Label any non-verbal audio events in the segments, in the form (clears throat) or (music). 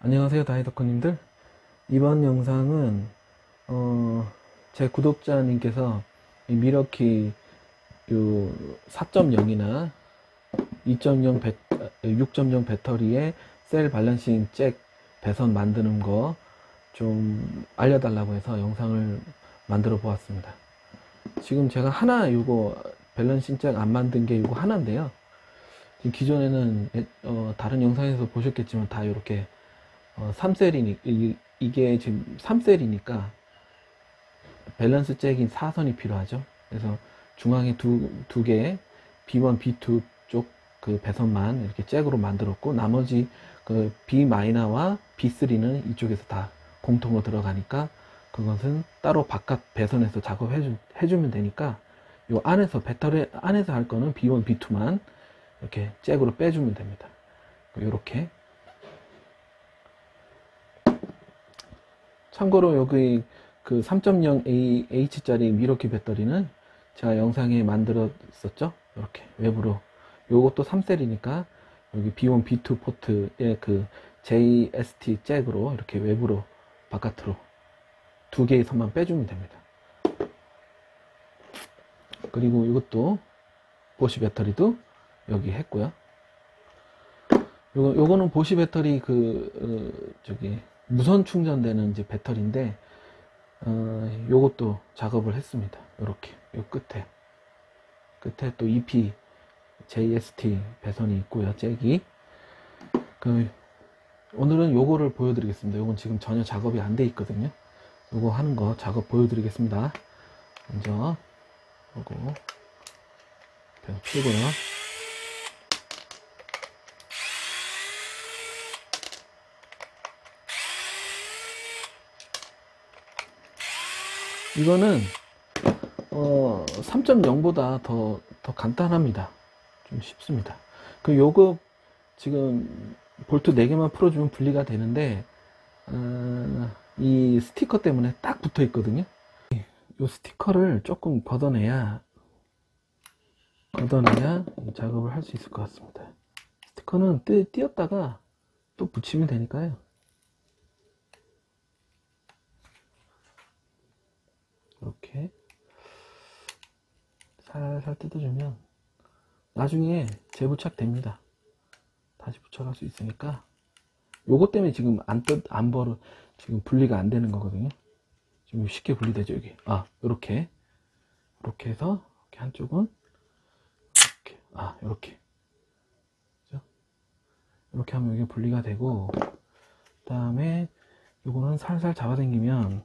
안녕하세요 다이더커님들. 이번 영상은 어, 제 구독자님께서 이 밀워키 4.0이나 2.0 배, 6.0 배터리에 셀 balancing 잭 배선 만드는 거 좀 알려달라고 해서 영상을 만들어 보았습니다. 지금 제가 하나 요거 balancing 잭 안 만든 게 요거 하나인데요. 기존에는 어, 다른 영상에서 보셨겠지만 다 이렇게 어, 3셀이니 이, 게 지금 3셀이니까 밸런스 잭인 4선이 필요하죠. 그래서 중앙에 두, 두 개의 B1, B2 쪽 그 배선만 이렇게 잭으로 만들었고 나머지 그 B 마이너와 B3는 이쪽에서 다 공통으로 들어가니까 그것은 따로 바깥 배선에서 작업해 주, 해주면 되니까 요 안에서 배터리 안에서 할 거는 B1, B2만 이렇게 잭으로 빼주면 됩니다. 이렇게 참고로 여기 그 3.0 H짜리 미러키 배터리는 제가 영상에 만들었었죠? 이렇게 외부로. 요것도 3셀이니까 여기 B1, B2 포트에 그 JST 잭으로 이렇게 외부로 바깥으로 두 개의 선만 빼주면 됩니다. 그리고 이것도 보시 배터리도 여기 했고요. 요거, 요거는 보시 배터리 그 어, 저기 무선 충전되는 이제 배터리인데 어, 요것도 작업을 했습니다. 이렇게 요 끝에 끝에 또 EP JST 배선이 있고요. 잭이 그 오늘은 요거를 보여드리겠습니다. 요건 지금 전혀 작업이 안 돼 있거든요. 요거 하는 거 작업 보여드리겠습니다. 먼저 요거 배선 풀고요. 이거는 어, 3.0보다 더, 더 간단합니다. 좀 쉽습니다. 그 요거 지금 볼트 4개만 풀어주면 분리가 되는데 어, 이 스티커 때문에 딱 붙어 있거든요. 이 스티커를 조금 걷어내야 걷어내야 작업을 할 수 있을 것 같습니다. 스티커는 띄었다가 또 붙이면 되니까요. 이렇게 살살 뜯어주면 나중에 재부착 됩니다. 다시 붙여갈 수 있으니까. 요것 때문에 지금 안 뜯, 안 벌어 지금 분리가 안 되는 거거든요. 지금 쉽게 분리되죠 여기 아 요렇게. 이렇게 해서 이렇게 한쪽은 이렇게. 아 요렇게. 이렇게 하면 여기 분리가 되고 그 다음에 요거는 살살 잡아당기면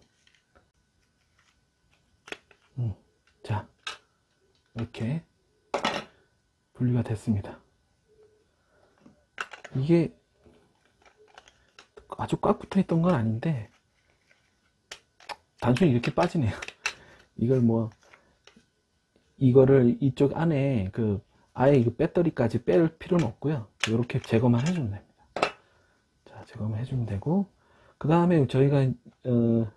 음, 자 이렇게 분리가 됐습니다. 이게 아주 꽉 붙어 있던 건 아닌데 단순히 이렇게 빠지네요. 이걸 뭐 이거를 이쪽 안에 그 아예 이 배터리까지 뺄 필요는 없고요. 이렇게 제거만 해주면 됩니다. 자 제거만 해주면 되고 그 다음에 저희가 어,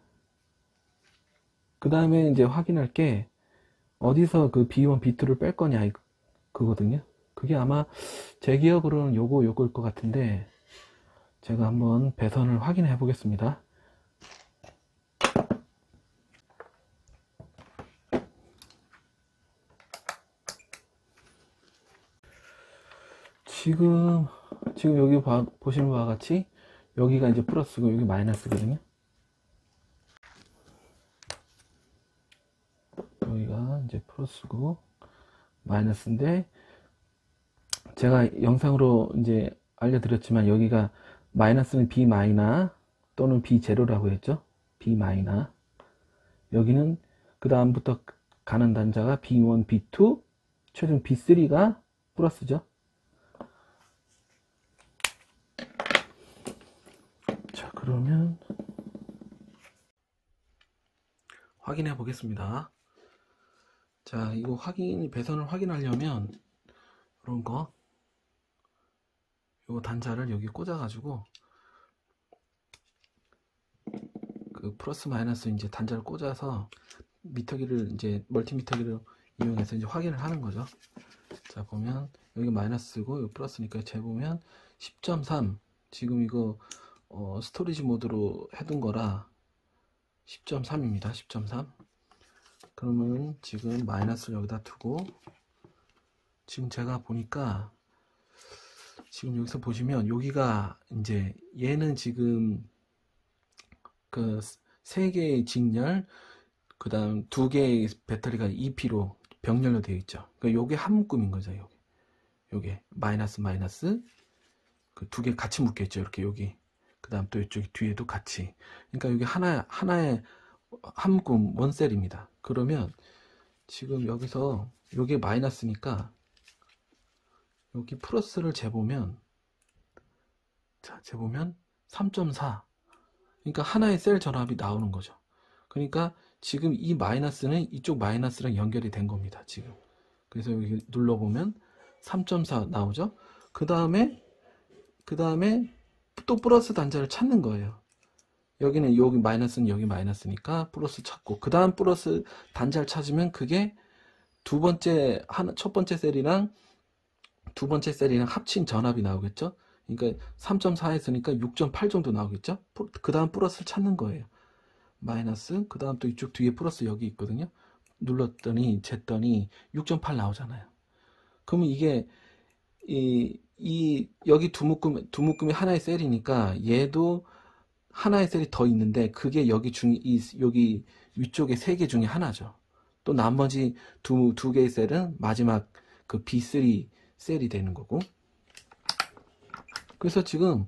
그 다음에 이제 확인할 게 어디서 그 B1, B2를 뺄 거냐 그거든요. 그게 아마 제 기억으로는 요거 요거일 것 같은데 제가 한번 배선을 확인해 보겠습니다. 지금 지금 여기 봐, 보시는 바와 같이 여기가 이제 플러스고 여기 마이너스거든요 이제 플러스고 마이너스인데 제가 영상으로 이제 알려드렸지만 여기가 마이너스는 B 마이너 또는 B 제로라고 했죠? B 마이너. 여기는 그 다음부터 가는 단자가 B1, B2 최종 B3가 플러스죠? 자 그러면 확인해 보겠습니다 자 이거 확인 배선을 확인하려면 이런 거 요거 단자를 여기 꽂아 가지고 그 플러스 마이너스 이제 단자를 꽂아서 미터기를 이제 멀티미터기를 이용해서 이제 확인을 하는 거죠 자 보면 여기 마이너스고 여기 플러스니까 재보면 10.3 지금 이거 어, 스토리지 모드로 해둔 거라 10.3입니다. 10.3. 그러면 지금 마이너스를 여기다 두고 지금 제가 보니까 지금 여기서 보시면 여기가 이제 얘는 지금 그 세 개의 직렬 그 다음 두 개의 배터리가 2P로 병렬로 되어 있죠. 그러니까 요게 한 묶음인 거죠. 요게 요게 마이너스 마이너스 그 두 개 같이 묶여 있죠. 이렇게 여기 그 다음 또 이쪽 뒤에도 같이. 그러니까 여기 하나 하나의 한 묶음 원셀입니다. 그러면 지금 여기서 요게 마이너스니까 여기 플러스를 재보면 자 재보면 3.4 그러니까 하나의 셀 전압이 나오는 거죠. 그러니까 지금 이 마이너스는 이쪽 마이너스랑 연결이 된 겁니다 지금. 그래서 여기 눌러보면 3.4 나오죠? 그 다음에 그 다음에 또 플러스 단자를 찾는 거예요 여기는 여기 마이너스는 여기 마이너스니까 플러스 찾고 그 다음 플러스 단자를 찾으면 그게 두 번째 하나 첫 번째 셀이랑 두 번째 셀이랑 합친 전압이 나오겠죠. 그러니까 3.4했으니까 6.8 정도 나오겠죠. 그 다음 플러스를 찾는 거예요. 마이너스 그 다음 또 이쪽 뒤에 플러스 여기 있거든요. 눌렀더니 쟀더니 6.8 나오잖아요. 그러면 이게 이, 이 여기 두 묶음 두 묶음이 하나의 셀이니까 얘도 하나의 셀이 더 있는데 그게 여기 중 이 여기 위쪽에 세 개 중에 하나죠. 또 나머지 두 두 개의 셀은 마지막 그 B3 셀이 되는 거고. 그래서 지금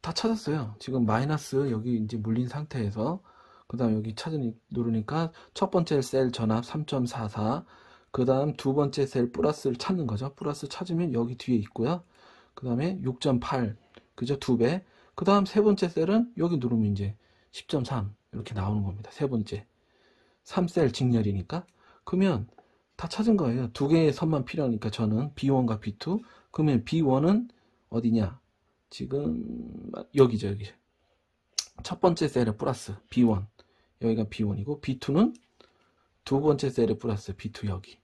다 찾았어요. 지금 마이너스 여기 이제 물린 상태에서 그 다음 여기 찾으니 누르니까 첫 번째 셀 전압 3.44 그 다음 두 번째 셀 플러스를 찾는 거죠. 플러스 찾으면 여기 뒤에 있고요. 그 다음에 6.8 그죠? 두 배 그 다음 세 번째 셀은 여기 누르면 이제 10.3 이렇게 나오는 겁니다 세 번째 3셀 직렬이니까 그러면 다 찾은 거예요. 두 개의 선만 필요하니까 저는 B1과 B2. 그러면 B1은 어디냐? 지금 여기죠, 여기. 첫 번째 셀에 플러스 B1. 여기가 B1이고 B2는 두 번째 셀에 플러스 B2 여기.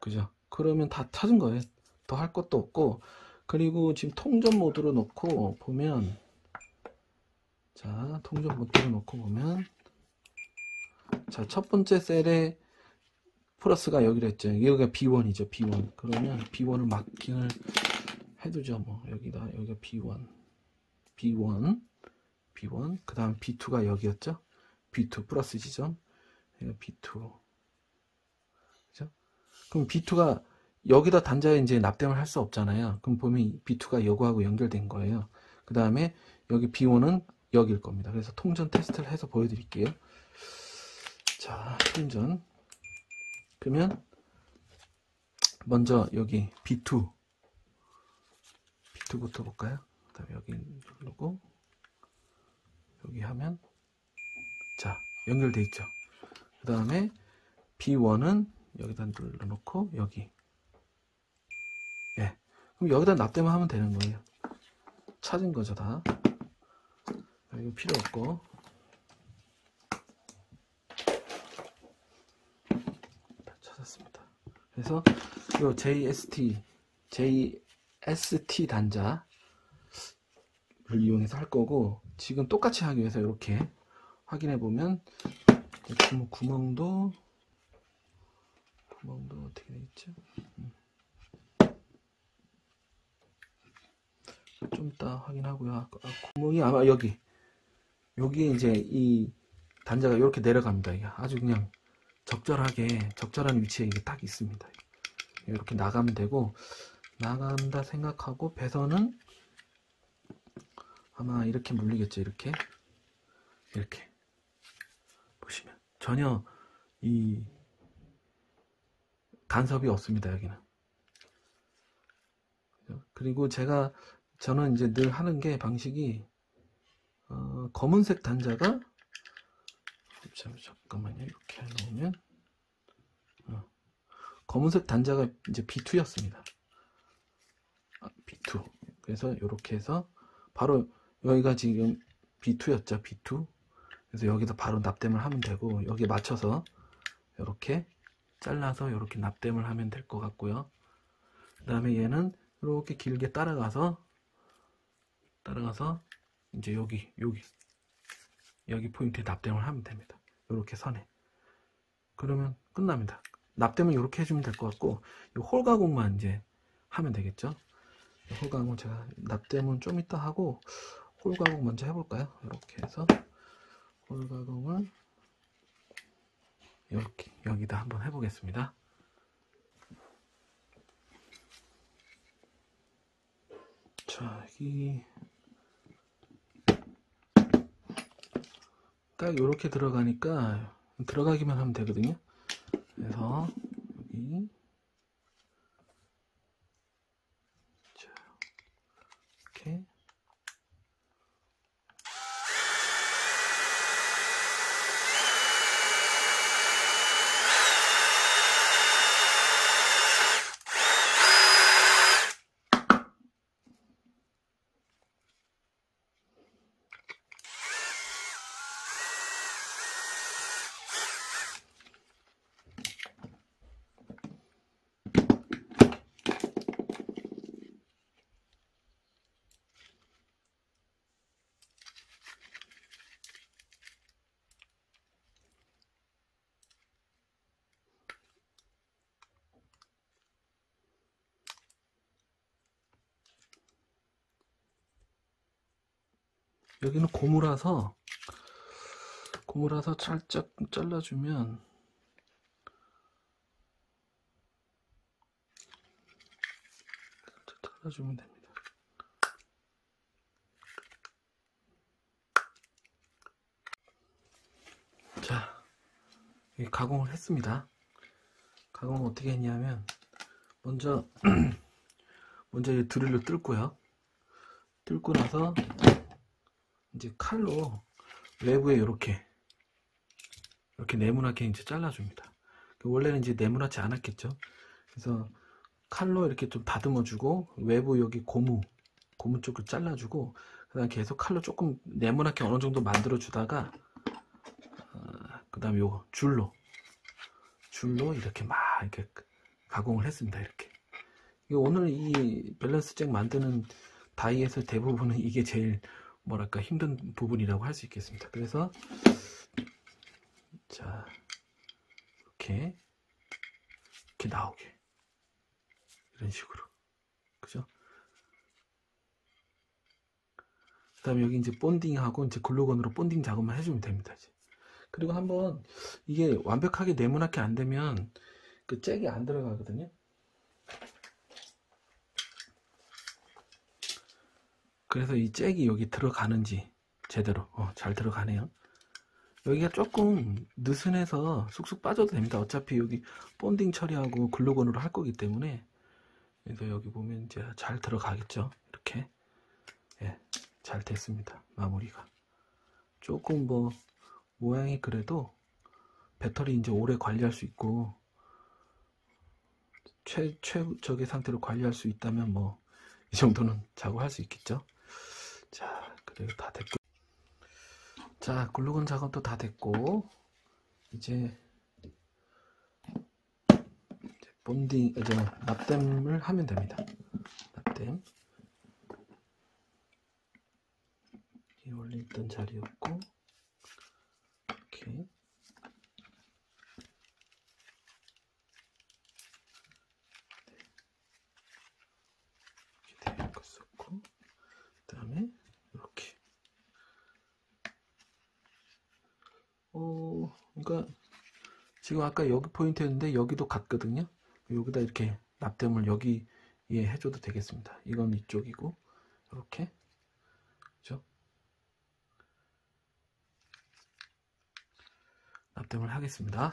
그죠? 그러면 다 찾은 거예요. 더 할 것도 없고 그리고 지금 통전 모드로 놓고 보면 자, 통전 모드로 놓고 보면 자, 첫 번째 셀에 플러스가 여기로 했죠. 여기가 B1이죠. B1. 그러면 B1을 마킹을 해두죠. 뭐 여기다 여기가 B1, B1, B1. 그 다음 B2가 여기였죠. B2 플러스 지점. 여기가 B2. 그죠? 그럼 B2가 여기다 단자에 이제 납땜을 할 수 없잖아요. 그럼 보면 B2가 여기하고 연결된 거예요. 그 다음에 여기 B1은 여기일 겁니다. 그래서 통전 테스트를 해서 보여드릴게요. 자, 통전. 그러면 먼저 여기 B2 B2부터 볼까요? 그 다음에 여기 누르고 여기 하면 자 연결돼 있죠 그 다음에 B1은 여기다 눌러놓고 여기 예 그럼 여기다 납땜을 하면 되는 거예요 찾은 거죠 다 이거 필요 없고 찾았습니다. 그래서 이 JST, JST 단자를 이용해서 할 거고 지금 똑같이 하기 위해서 이렇게 확인해 보면 구멍도 구멍도 어떻게 되어 있죠? 음. 좀 이따 확인하고요. 아, 구멍이 아마 여기 여기 이제 이 단자가 이렇게 내려갑니다. 아주 그냥 적절하게 적절한 위치에 이게 딱 있습니다. 이렇게 나가면 되고 나간다 생각하고 배선은 아마 이렇게 물리겠죠. 이렇게 이렇게 보시면 전혀 이 간섭이 없습니다. 여기는 그리고 제가 저는 이제 늘 하는 게 방식이 어, 검은색 단자가 잠깐만요. 이렇게 해놓으면 어, 검은색 단자가 이제 B2였습니다. 아, B2. 그래서 이렇게 해서 바로 여기가 지금 B2였죠. B2. 그래서 여기다 바로 납땜을 하면 되고 여기 맞춰서 이렇게 잘라서 이렇게 납땜을 하면 될 것 같고요. 그 다음에 얘는 이렇게 길게 따라가서 따라가서 이제 여기 여기 여기 포인트에 납땜을 하면 됩니다. 이렇게 선에 그러면 끝납니다. 납땜은 이렇게 해주면 될 것 같고 이 홀 가공만 이제 하면 되겠죠. 홀 가공 제가 납땜은 좀 이따 하고 홀 가공 먼저 해볼까요? 이렇게 해서 홀 가공을 이렇게 여기다 한번 해보겠습니다. 자, 여기 딱 이렇게 들어가니까 들어가기만 하면 되거든요. 그래서 여기 자, 이렇게 여기는 고무라서 고무라서 살짝 잘라주면 살짝 잘라주면 됩니다. 자, 가공을 했습니다. 가공을 어떻게 했냐면 먼저 (clears throat) 먼저 이 드릴로 뚫고요. 뚫고 나서 이제 칼로 외부에 이렇게 이렇게 네모나게 이제 잘라줍니다. 원래는 이제 네모나지 않았겠죠. 그래서 칼로 이렇게 좀 다듬어주고 외부 여기 고무 고무 쪽을 잘라주고 그다음 계속 칼로 조금 네모나게 어느 정도 만들어 주다가 어, 그다음 요 줄로 줄로 이렇게 막 이렇게 가공을 했습니다. 이렇게 오늘 이 밸런스 잭 만드는 다이에서 대부분은 이게 제일 뭐랄까 힘든 부분이라고 할 수 있겠습니다. 그래서 자 이렇게 이렇게 나오게 이런 식으로 그죠? 그 다음에 여기 이제 본딩하고 이제 글루건으로 본딩 작업만 해주면 됩니다. 이제. 그리고 한번 이게 완벽하게 네모나게 안 되면 그 잭이 안 들어가거든요. 그래서 이 잭이 여기 들어가는지 제대로. 어, 잘 들어가네요. 여기가 조금 느슨해서 쑥쑥 빠져도 됩니다. 어차피 여기 본딩 처리하고 글루건으로 할 거기 때문에. 그래서 여기 보면 이제 잘 들어가겠죠? 이렇게. 예, 잘 됐습니다. 마무리가. 조금 뭐 모양이 그래도 배터리 이제 오래 관리할 수 있고 최, 최적의 상태로 관리할 수 있다면 뭐 이 정도는 작업할 수 있겠죠 자, 그리고 다 됐고. 자, 글루건 작업도 다 됐고, 이제, 본딩, 이제 납땜을 하면 됩니다. 납땜. 이 원래 있던 자리였고, 이렇게. 이렇게 되어 있었고, 그 다음에 이렇게 어 그러니까 지금 아까 여기 포인트였는데 여기도 같거든요. 여기다 이렇게 납땜을 여기에 해줘도 되겠습니다. 이건 이쪽이고 이렇게. 그죠? 납땜을 하겠습니다.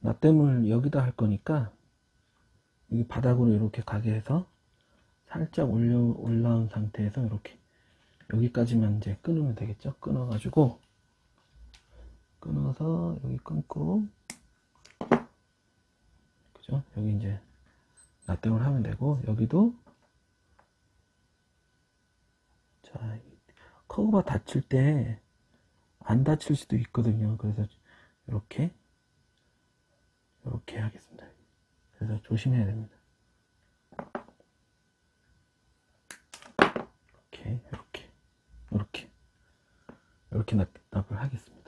납땜을 여기다 할 거니까 여기 바닥으로 이렇게 가게 해서 살짝 올려 올라온 상태에서 이렇게 여기까지만 이제 끊으면 되겠죠? 끊어 가지고. 끊어서 여기 끊고. 그죠? 여기 이제 납땜을 하면 되고 여기도. 자 커브가 닫힐 때 안 닫힐 수도 있거든요. 그래서 이렇게. 이렇게 하겠습니다. 그래서 조심해야 됩니다. 이렇게 이렇게 납, 납을 하겠습니다.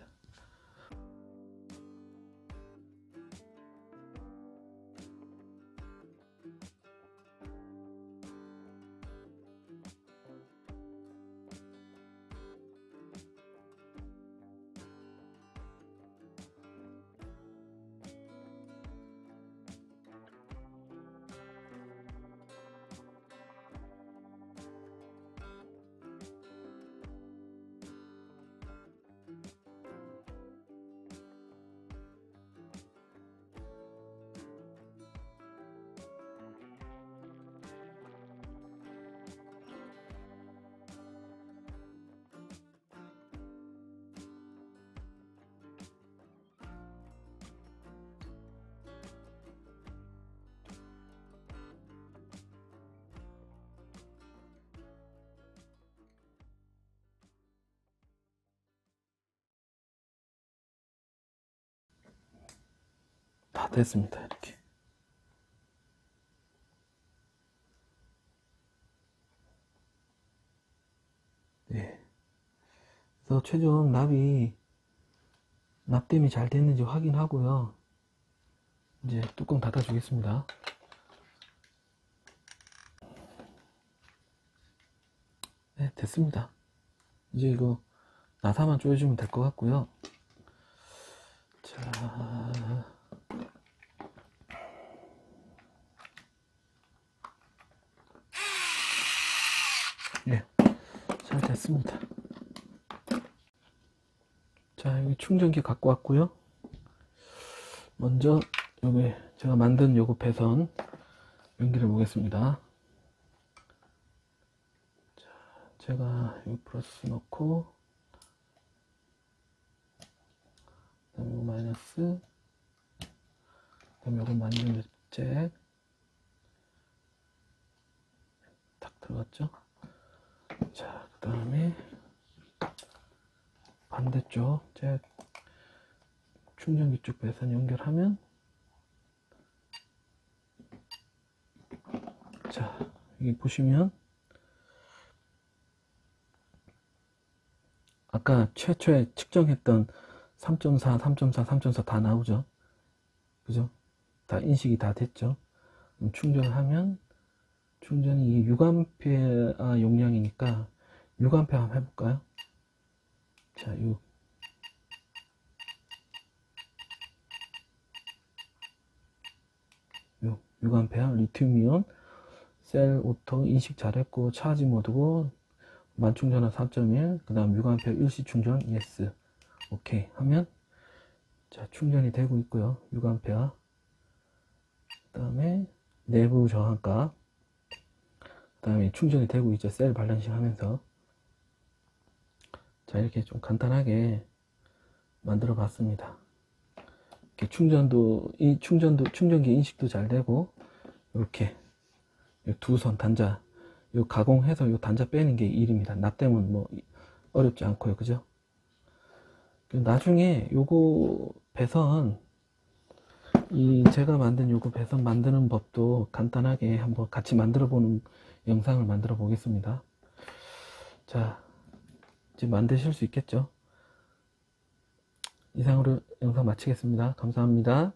됐습니다. 이렇게. 네. 그래서 최종 납이 납땜이 잘 됐는지 확인하고요. 이제 뚜껑 닫아주겠습니다. 네, 됐습니다. 이제 이거 나사만 조여주면 될 것 같고요. 자, 네, 잘 됐습니다. 자, 여기 충전기 갖고 왔고요. 먼저 여기 제가 만든 요거 배선 연기를 보겠습니다. 자, 제가 여기 플러스 넣고 그다음에 마이너스 그다음에 요거 만든 잭딱 들어갔죠? 자, 그 다음에 반대쪽 잭 충전기 쪽 배선 연결하면 자, 여기 보시면 아까 최초에 측정했던 3.4, 3.4, 3.4 다 나오죠. 그죠? 다 인식이 다 됐죠. 충전하면 충전이 6A 아, 용량이니까 6A 한번 해볼까요? 자, 6. 요 6A 리튬이온 셀 auto 인식 잘했고 차지 모드고 만충전화 4.1그 다음 6A 일시 충전 yes 오케이. 하면 자 충전이 되고 있고요. 6A 그 다음에 내부 저항값 그 다음에 충전이 되고 있죠. 셀 밸런싱 하면서 자 이렇게 좀 간단하게 만들어 봤습니다. 이렇게 충전도 이 충전도 충전기 인식도 잘 되고 이렇게 두 선 단자 요 가공해서 요 단자 빼는 게 일입니다. 납땜은 뭐 어렵지 않고요. 그죠? 그 나중에 요거 배선 이 제가 만든 요거 배선 만드는 법도 간단하게 한번 같이 만들어 보는 영상을 만들어 보겠습니다. 자 이제 만드실 수 있겠죠? 이상으로 영상 마치겠습니다. 감사합니다